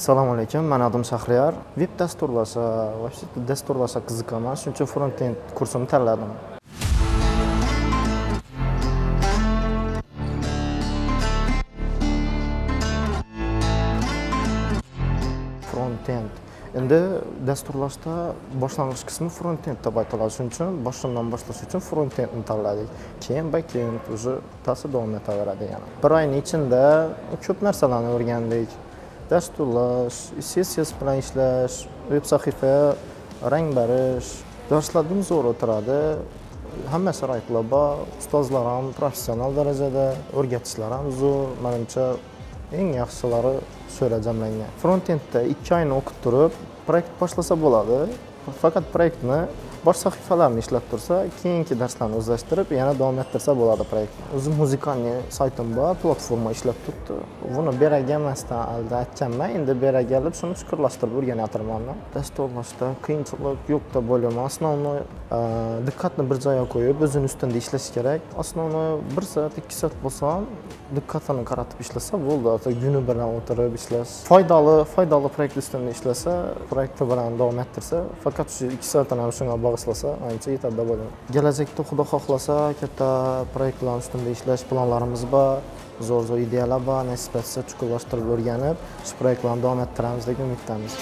assalomu alaykum man adim shahriyar veb dasturlasa вообще dasturlasa qiziqaman shuning uchun front end kursini tanladim. Front end endi dasturlashda boshlang'ich qismi front end deb aytiladi shuning uchun boshdan boshlash uchun front endni tanladik. Keyin backend уже davom etaveradi yana. Bir oyni ichida ko'p narsalarni o'rgandik. dərs tutulaş, sessiya plan işləş, veb sahifəyə rəng bəriş. Dərslərim zor oturadı. Həmməsi rayqlaba, ustazlaram professional dərəcədə, örgətçilərim zor, mənimcə ən yaxşıları söyləyəcəm mənə. Frontenddə 2 ayını oxutdurub, proyekt başlasa boladı. Fəqət proyektni bosh sahifalarni ishlab tursa keyingi darslarni o'zlashtirib yana davom ettirsa bo'ladi proyektni o'zim muzikalniy saytim bor platforma ishlab turibdi. Buni beragi emasdan aldi aytganman endi beragi olib shuni chuqurlashtirib o'rganayotirman dasturlashda qiyinchilik yo'q deb o'ylayman. Основной e, diqqatni bir joyga qo'yib o'zini ustida ishlash kerak. Основной bir soat ikki soat bo'lsa ham diqqatini qaratib ishlasa bo'ldi. Kuni bilan o'tirib ishlash. Foydali foydali proyekt ustida ishlasa proyekti bilan davom ettirsa faqat shu ikki soatini ham shunga bag'ishlasa ancha yetadi deb o'ylayman kelajakda xudo xohlasa katta proyektlar ustida ishlash planlarimiz bor. Zo'r zo'r ideyalar bor nasib etsa chuqurlashtirib o'rganib shu proyektlarni davom ettiramiz deb umiddamiz.